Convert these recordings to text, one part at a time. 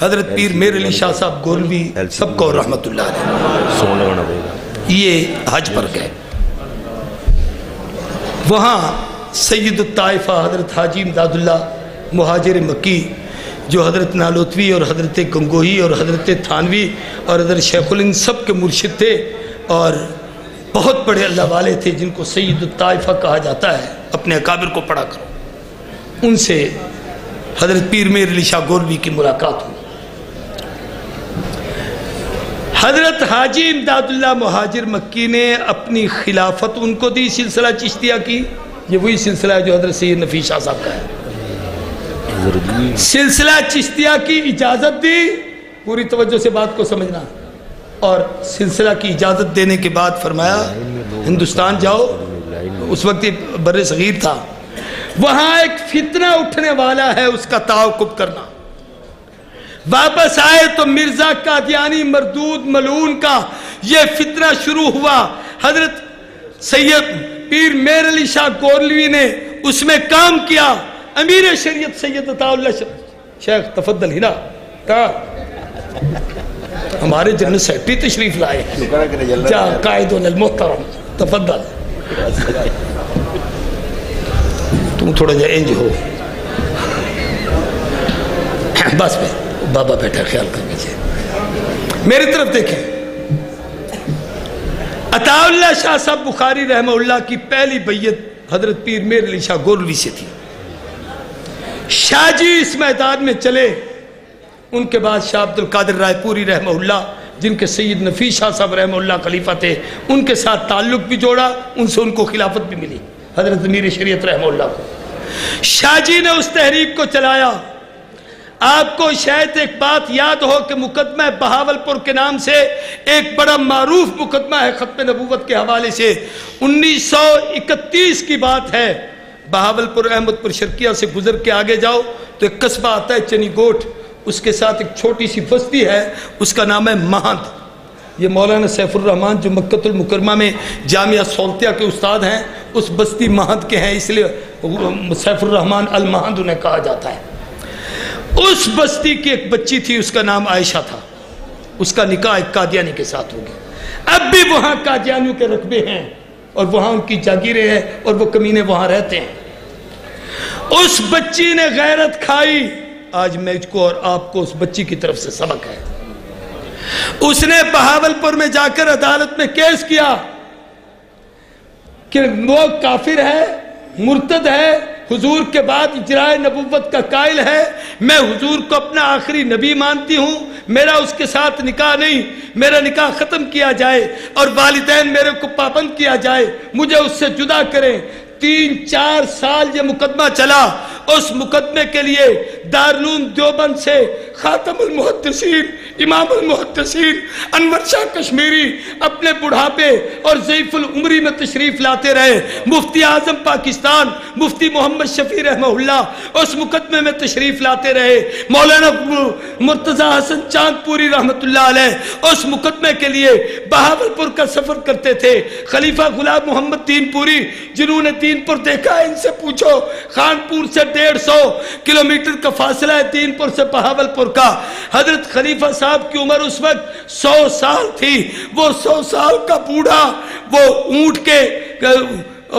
حضرت پیر میر علی شاہ صاحب گولوی سب کو رحمت اللہ علیہ۔ یہ حج پر گئے۔ وہاں سید الطائفہ حضرت حاجی امداد اللہ مہاجر مکی، جو حضرت نالوتوی اور حضرت گنگوہی اور حضرت تھانوی اور حضرت شیخ الند سب کے مرشد تھے اور بہت بڑے اللہ والے تھے جن کو سید الطائفہ کہا جاتا ہے۔ اپنے اکابر کو پڑھا کرو۔ ان سے حضرت پیر میر علی شاہ گولوی کی ملاقات ہوئی۔ حضرت حاجی امداد اللہ مہاجر مکی نے اپنی خلافت ان کو دی، سلسلہ چشتیہ کی۔ یہ وہی سلسلہ ہے جو حضرت سید نفیس شاہ صاحب کا ہے۔ سلسلہ چشتیہ کی اجازت دی، پوری توجہ سے بات کو سمجھنا۔ اور سلسلہ کی اجازت دینے کے بعد فرمایا، ہندوستان جاؤ۔ اس وقت یہ بر صغیر تھا۔ وہاں ایک فتنہ اٹھنے والا ہے اس کا تعاقب کرنا۔ واپس آئے تو مرزا قادیانی مردود ملعون کا یہ فتنہ شروع ہوا۔ حضرت سید پیر میر علی شاہ گورلوی نے اس میں کام کیا۔ امیر شریعت سید عطا اللہ شیخ تفضل ہنا۔ کہا ہمارے جنرل سیکٹری تشریف لائے۔ جا قائدون المحترم تفضل۔ تم تھوڑا جا انج ہو۔ بس میں بابا بیٹھا خیال کر لیجیے میری طرف دیکھیں۔ عطا اللہ شاہ صاحب بخاری رحمہ اللہ کی پہلی بیت حضرت پیر میر علی شاہ گولوی سے تھی۔ شاہ جی اس میدان میں چلے۔ ان کے بعد شاہ عبد القادر رائے پوری رحمہ اللہ، جن کے سید نفیس شاہ صاحب رحمہ اللہ خلیفہ تھے، ان کے ساتھ تعلق بھی جوڑا، ان سے ان کو خلافت بھی ملی۔ حضرت امیر شریعت رحمہ اللہ کو۔ شاہ جی نے اس تحریک کو چلایا۔ آپ کو شاید ایک بات یاد ہو کہ مقدمہ بہاول پور کے نام سے ایک بڑا معروف مقدمہ ہے ختم نبوت کے حوالے سے۔ انیس سو اکتیس کی بات ہے۔ بہاول پور احمد پور شرکیہ سے گزر کے آگے جاؤ تو ایک قصبہ آتا ہے چنی گوٹ اس کے ساتھ ایک چھوٹی سی بستی ہے۔ اس کا نام ہے مہند یہ مولانا سیف الرحمان جو مکت المکرمہ میں جامعہ سولتیہ کے استاد ہیں، اس بستی مہند کے ہیں، اس لیے سیف الرحمان المہند انہیں کہا جاتا ہے۔ اس بستی کی ایک بچی تھی، اس کا نام عائشہ تھا۔ اس کا نکاح ایک قادیانی کے ساتھ ہو گیا اب بھی وہاں قادیانیوں کے رقبے ہیں اور وہاں ان کی جاگیریں ہیں اور وہ کمینے وہاں رہتے ہیں۔ اس بچی نے غیرت کھائی۔ آج میچ کو اور آپ کو اس بچی کی طرف سے سبق ہے۔ اس نے بہاول پور میں جا کر عدالت میں کیس کیا کہ وہ کافر ہے، مرتد ہے، حضور کے بعد اجرائے نبوت کا قائل ہے۔ میں حضور کو اپنا آخری نبی مانتی ہوں، میرا اس کے ساتھ نکاح نہیں، میرا نکاح ختم کیا جائے اور والدین میرے کو پابند کیا جائے، مجھے اس سے جدا کریں۔ تین، چار سال یہ مقدمہ چلا۔ اس مقدمے کے لیے دارلون دیوبند سے خاتم المحدثین، امام المحدثین، انور شاہ کشمیری اپنے بڑھاپے اور ضعیف العمری میں تشریف لاتے رہے۔ مفتی اعظم پاکستان، مفتی محمد شفیع رحمہ اللہ اس مقدمے میں تشریف لاتے رہے۔ مولانا مرتضی حسن چاند پوری رحمت اللہ علیہ اس مقدمے کے لیے بہاول پور کا سفر کرتے تھے۔ خلیفہ غلام محمد تین پوری، جنہوں نے تین پور دیکھا ان سے پوچھو۔ خانپور سے ڈیڑھ سو کلومیٹر کا فاصلہ ہے تین پور سے بہاول پور کا۔ حضرت خلیفہ صاحب کی عمر اس وقت سو سال تھی۔ وہ سو سال کا بوڑھا، وہ اونٹ کے،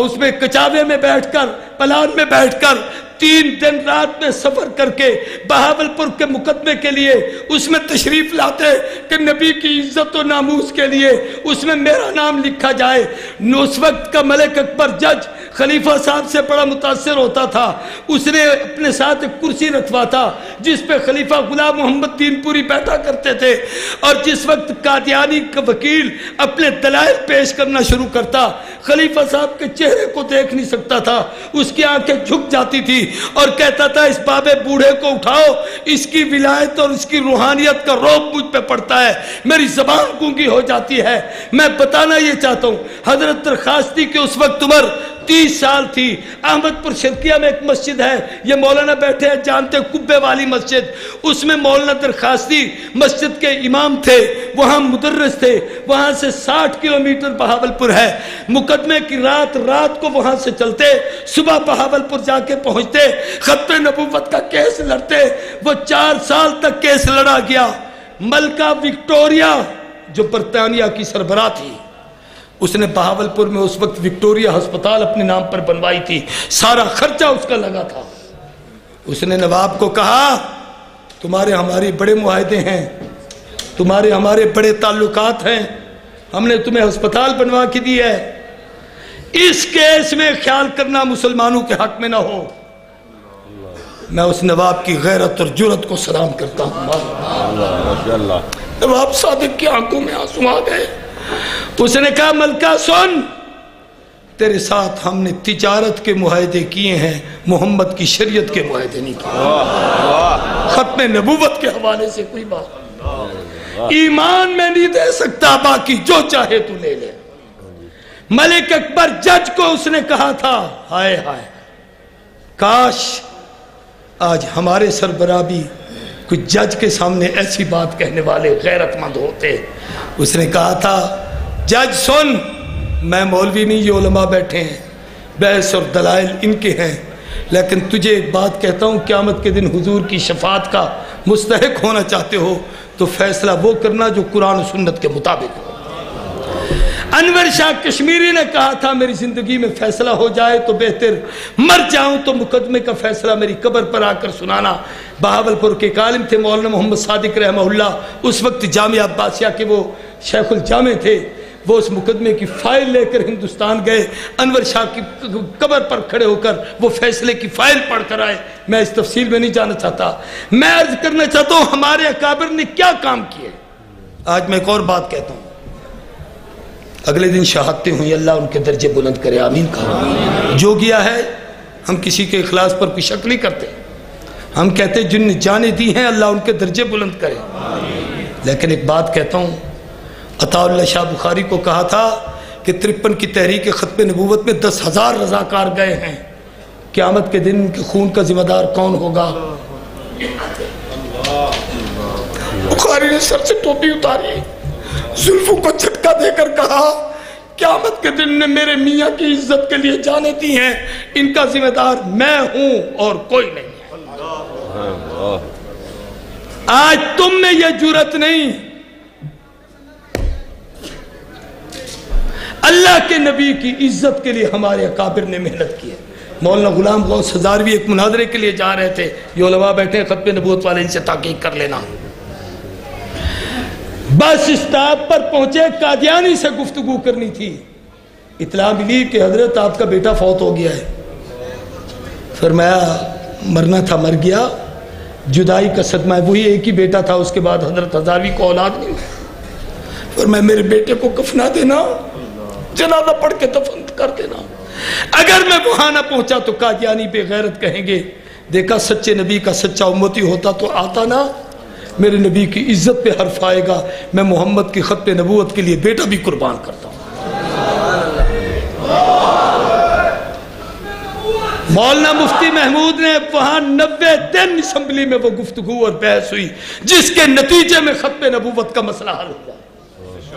اس میں کچاوے میں بیٹھ کر، پلان میں بیٹھ کر تین دن رات میں سفر کر کے بہاول پور کے مقدمے کے لیے اس میں تشریف لاتے کہ نبی کی عزت و ناموس کے لیے اس میں میرا نام لکھا جائے۔ اس وقت کا ملک اکبر جج خلیفہ صاحب سے بڑا متاثر ہوتا تھا۔ اس نے اپنے ساتھ ایک کرسی رکھوا تھا، جس پہ خلیفہ غلام محمد تین پوری بیٹھا کرتے تھے اور جس وقت قادیانی کا وکیل اپنے دلائل پیش کرنا شروع کرتا، خلیفہ صاحب کے چہرے کو دیکھ نہیں سکتا تھا۔ اس کی آنکھیں جھک جاتی تھی اور کہتا تھا، اس بابے بوڑھے کو اٹھاؤ، اس کی ولایت اور اس کی روحانیت کا روب مجھ پہ پڑتا ہے، میری زبان گونگی ہو جاتی ہے۔ میں بتانا یہ چاہتا ہوں، حضرت درخواستی کہ اس وقت عمر تیس سال تھی۔ احمد پور شرکیہ میں ایک مسجد ہے۔ یہ مولانا بیٹھے ہیں، جانتے کبے والی مسجد۔ اس میں مولانا درخواستی مسجد کے امام تھے۔ وہاں مدرس تھے۔ وہاں سے ساٹھ کلومیٹر بہاول پور ہے۔ مقدمے کی رات رات کو وہاں سے چلتے، صبح بہاول پور جا کے پہنچتے۔ خط نبوت کا کیس لڑتے۔ وہ چار سال تک کیس لڑا گیا۔ ملکہ وکٹوریا جو برطانیہ کی سربراہ تھی۔ اس نے بہاول پور میں اس وقت وکٹوریا ہسپتال اپنے نام پر بنوائی تھی۔ سارا خرچہ اس کا لگا تھا۔ اس نے نواب کو کہا تمہارے ہماری بڑے معاہدے ہیں تمہارے ہمارے بڑے تعلقات ہیں ہم نے تمہیں ہسپتال بنوا کے دی ہے۔ اس کیس میں خیال کرنا مسلمانوں کے حق میں نہ ہو۔ میں اس نواب کی غیرت اور جرت کو سلام کرتا ہوں۔ نواب صادق کی آنکھوں میں آنسو آ گئے۔ اس نے کہا، ملکہ، سن، تیرے ساتھ ہم نے تجارت کے معاہدے کیے ہیں، محمد کی شریعت کے معاہدے نہیں کیے ختم نبوت کے حوالے سے کوئی بات ایمان میں نہیں دے سکتا، باقی جو چاہے تو لے لے۔ ملک اکبر جج کو اس نے کہا تھا، ہائے ہائے۔ کاش آج ہمارے سربراہ بھی کچھ جج کے سامنے ایسی بات کہنے والے غیرت مند ہوتے۔ اس نے کہا تھا، جج سن، میں مولوی نہیں، یہ علماء بیٹھے ہیں۔ بحث اور دلائل ان کے ہیں۔ لیکن تجھے ایک بات کہتا ہوں، قیامت کے دن حضور کی شفاعت کا مستحق ہونا چاہتے ہو، تو فیصلہ وہ کرنا جو قرآن و سنت کے مطابق ہو۔ انور شاہ کشمیری نے کہا تھا میری زندگی میں فیصلہ ہو جائے تو بہتر، مر جاؤں تو مقدمے کا فیصلہ میری قبر پر آ کر سنانا۔ بہاول پور کے عالم تھے، مولانا محمد صادق رحمہ اللہ۔ اس وقت جامعہ عباسیہ کے وہ شیخ الجامع تھے۔ وہ اس مقدمے کی فائل لے کر ہندوستان گئے۔ انور شاہ کی قبر پر کھڑے ہو کر وہ فیصلے کی فائل پڑھ کر آئے۔ میں اس تفصیل میں نہیں جانا چاہتا۔ میں عرض کرنا چاہتا ہوں ہمارے اکابر نے کیا کام کیے؟ آج میں ایک اور بات کہتا ہوں۔ اگلے دن شہادتیں ہوئی اللہ ان کے درجے بلند کرے، آمین کہا۔ جو گیا ہے، ہم کسی کے اخلاص پر کوئی شک نہیں کرتے۔ ہم کہتے جن نے جانے دی ہیں، اللہ ان کے درجے بلند کرے۔ لیکن ایک بات کہتا ہوں عطا اللہ شاہ بخاری کو کہا تھا کہ ترپن کی تحریک ختم نبوت میں دس ہزار رضاکار گئے ہیں۔ قیامت کے دن کے خون کا ذمہ دار کون ہوگا؟ بخاری نے سر سے ٹوپی اتاری۔ زلفوں کو جھٹکا دے کر کہا، قیامت کے دن نے میرے میاں کی عزت کے لیے جانے دی ہیں، ان کا ذمہ دار میں ہوں اور کوئی نہیں آج تم میں یہ جرت نہیں۔ اللہ کے نبی کی عزت کے لیے ہمارے اکابر نے محنت کی ہے۔ مولانا غلام غوث ہزاروی ایک مناظرے کے لیے جا رہے تھے۔ یہ علماء بیٹھے ختم نبوت والے ان سے تحقیق کر لینا۔ بس اسٹاپ پر پہنچے، قادیانی سے گفتگو کرنی تھی۔ اطلاع ملی کہ حضرت آپ کا بیٹا فوت ہو گیا ہے۔ فرمایا، مرنا تھا، مر گیا۔ جدائی کا صدمہ ہے وہی ایک ہی بیٹا تھا۔ اس کے بعد حضرت ہزاروی کو اولاد نہیں فرمایا، میرے بیٹے کو کفنا دینا۔ جنازہ پڑھ کے دفن کر دینا۔ اگر میں وہاں نہ پہنچا تو قادیانی بے غیرت کہیں گے، دیکھا، سچے نبی کا سچا امتی ہوتا تو آتا نا۔ میرے نبی کی عزت پہ حرف آئے گا۔ میں محمد کی خط نبوت کے لیے بیٹا بھی قربان کرتا ہوں۔ مولانا مفتی محمود نے وہاں نوے دن اسمبلی میں وہ گفتگو اور بحث ہوئی، جس کے نتیجے میں خط نبوت کا مسئلہ حل ہوا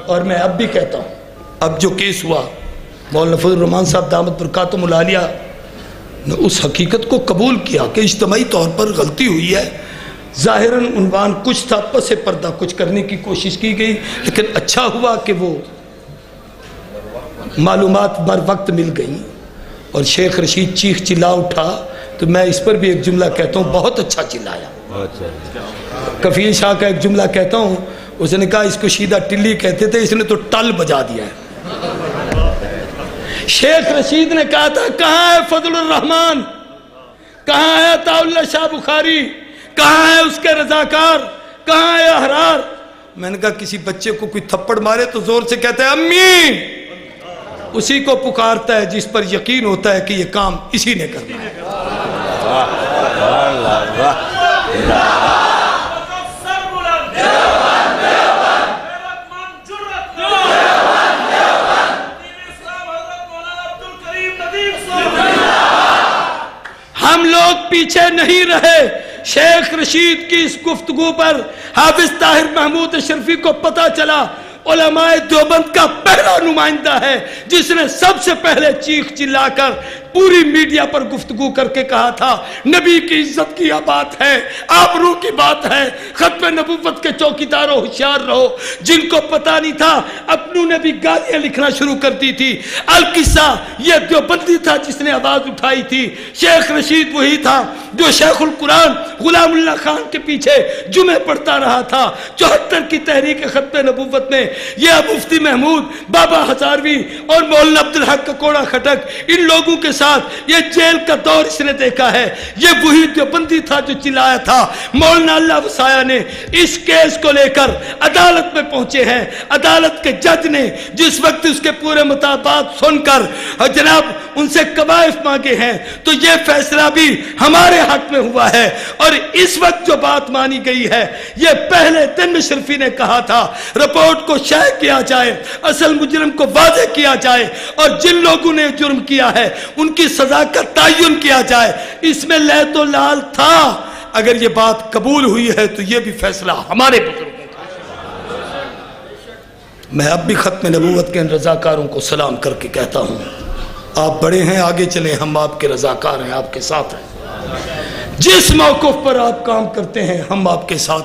اور میں اب بھی کہتا ہوں، اب جو کیس ہوا، مولانا فضل الرحمان صاحب دامت برکاتم العالیہ نے اس حقیقت کو قبول کیا کہ اجتماعی طور پر غلطی ہوئی ہے۔ ظاہراً عنوان کچھ تھا پس پردہ کچھ کرنے کی کوشش کی گئی، لیکن اچھا ہوا کہ وہ معلومات بر وقت مل گئیں اور شیخ رشید چیخ چلا اٹھا۔ تو میں اس پر بھی ایک جملہ کہتا ہوں، بہت اچھا چلایا۔ کفیل شاہ کا ایک جملہ کہتا ہوں، اس نے کہا، اس کو شیدہ ٹلی کہتے تھے، اس نے تو ٹل بجا دیا ہے۔ شیخ رشید نے کہا تھا، کہاں ہے فضل الرحمان کہاں ہے اللہ شاہ بخاری؟ کہاں ہے اس کے رضاکار؟ کہاں ہے احرار؟ میں نے کہا کسی بچے کو کوئی تھپڑ مارے تو زور سے کہتا ہے امی! اسی کو پکارتا ہے جس پر یقین ہوتا ہے کہ یہ کام اسی نے کرنا ہے۔ ہم لوگ پیچھے نہیں رہے۔ شیخ رشید کی اس گفتگو پر حافظ طاہر محمود شرفی کو پتا چلا، علماء دیوبند کا پہلا نمائندہ ہے، جس نے سب سے پہلے چیخ چلا کر پوری میڈیا پر گفتگو کر کے کہا تھا، نبی کی عزت کی بات ہے آبرو کی بات ہے، ختم نبوت کے چوکیداروں ہوشیار رہو۔ جن کو پتا نہیں تھا، اپنوں نے بھی گالیاں لکھنا شروع کر دی تھی۔ القصہ یہ دیوبندی تھا جس نے آواز اٹھائی تھی، شیخ رشید وہی تھا جو شیخ القرآن غلام اللہ خان کے پیچھے جمعے پڑھتا رہا تھا۔ چوہتر کی تحریک ختم نبوت میں یہ مفتی محمود، بابا ہزاروی اور مولانا عبدالحق کوڑا خٹک ان لوگوں کے ساتھ ساتھ یہ جیل کا دور اس نے دیکھا ہے۔ یہ وہی دیوبندی تھا جو چلایا تھا۔ مولانا اللہ وسایہ نے اس کیس کو لے کر عدالت میں پہنچے ہیں۔ عدالت کے جج نے جس وقت اس کے پورے مطابقات سن کر جناب ان سے قبائف مانگے ہیں، تو یہ فیصلہ بھی ہمارے حق میں ہوا ہے۔ اور اس وقت جو بات مانی گئی ہے، یہ پہلے دن میں شرفی نے کہا تھا، رپورٹ کو شائع کیا جائے، اصل مجرم کو واضح کیا جائے۔ اور جن لوگوں نے جرم کیا ہے ان کی سزا کا تعین کیا جائے۔ اس میں لہ تو لال تھا۔ اگر یہ بات قبول ہوئی ہے تو یہ بھی فیصلہ ہمارے بزرگوں کا میں اب بھی ختم نبوت کے ان رضاکاروں کو سلام کر کے کہتا ہوں۔ آپ بڑے ہیں، آگے چلیں۔ ہم آپ کے رضاکار ہیں، آپ کے ساتھ ہیں۔ جس موقف پر آپ کام کرتے ہیں، ہم آپ کے ساتھ